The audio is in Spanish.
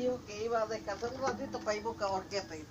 dijo que iba a descansar un ratito para ir a buscar orquesta. Y,